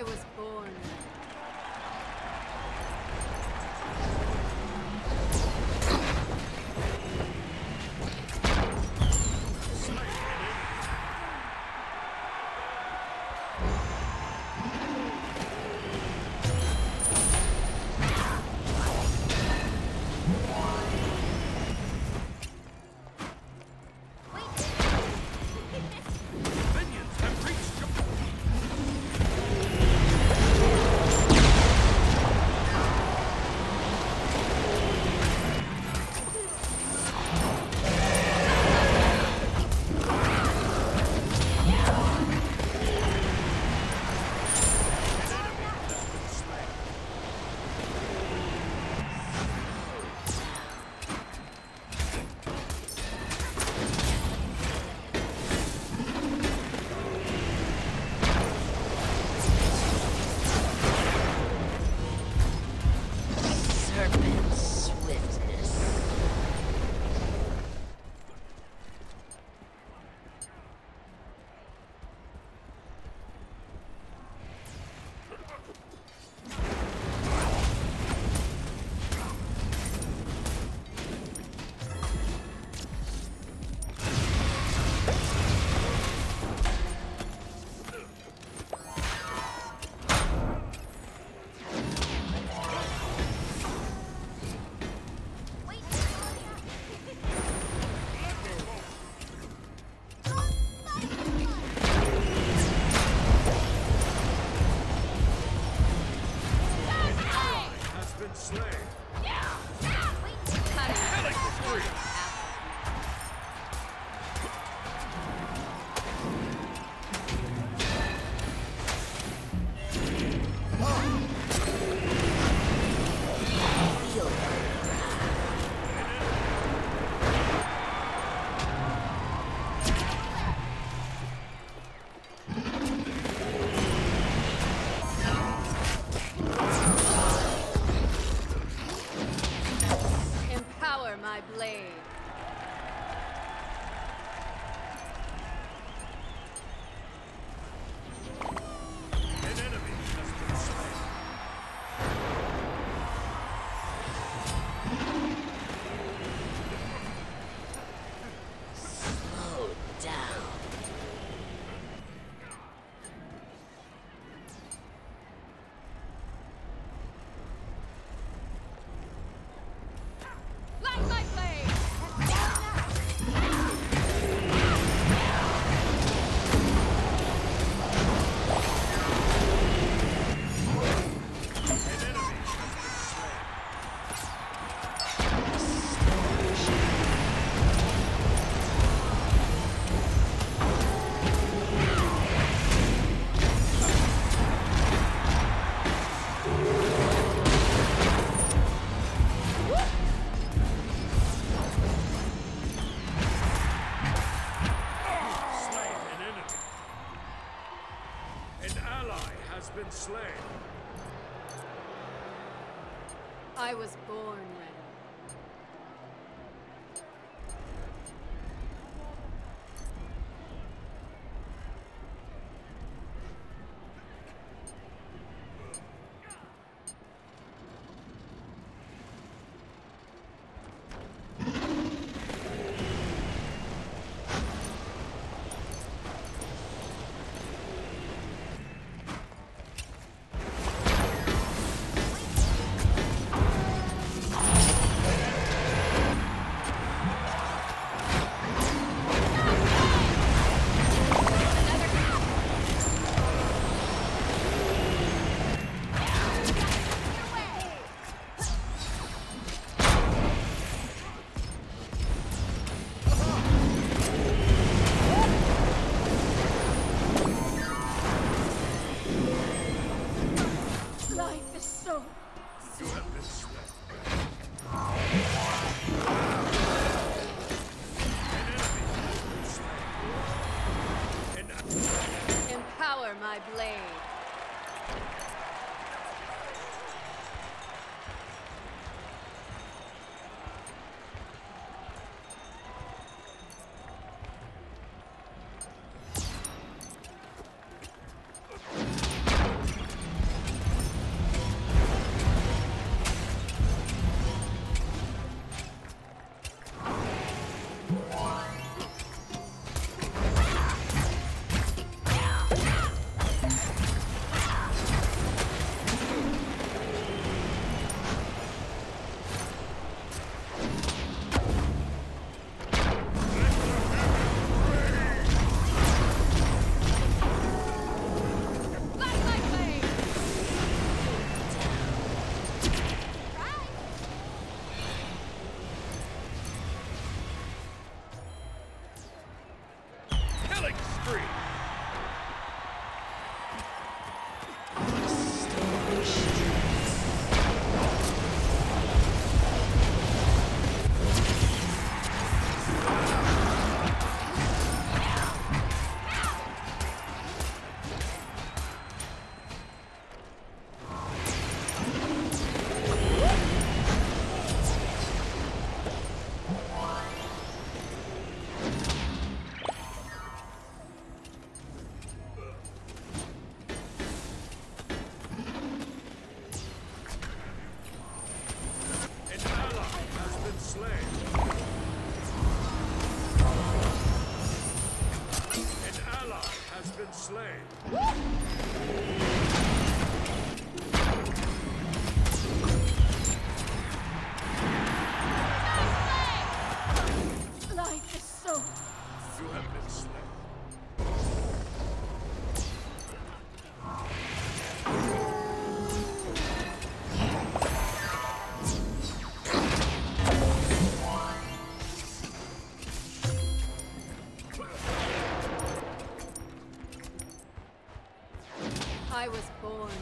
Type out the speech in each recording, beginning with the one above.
I was Blade. Blade.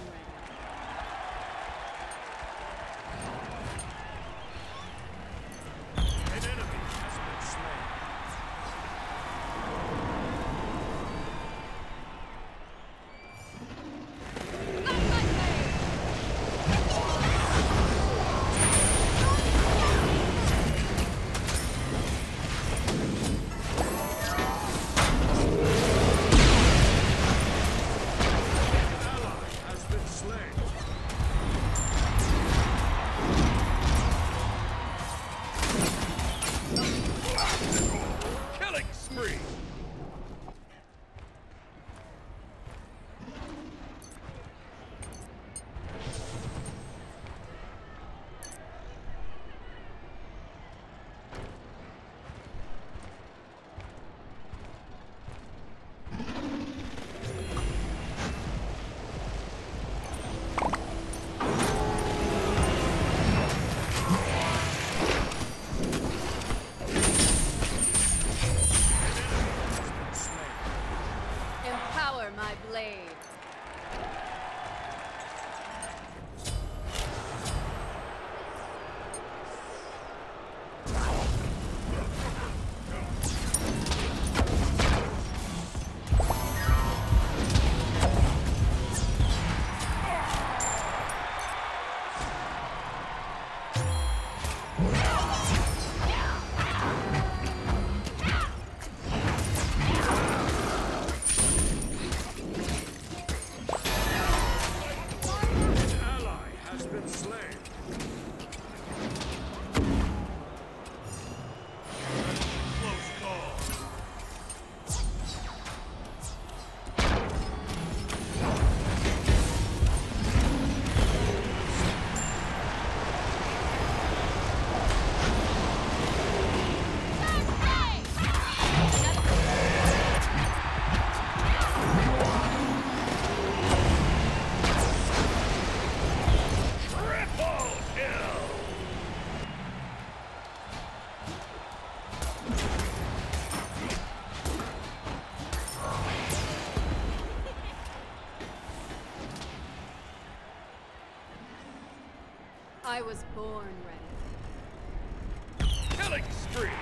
Born I was born ready. Killing spree!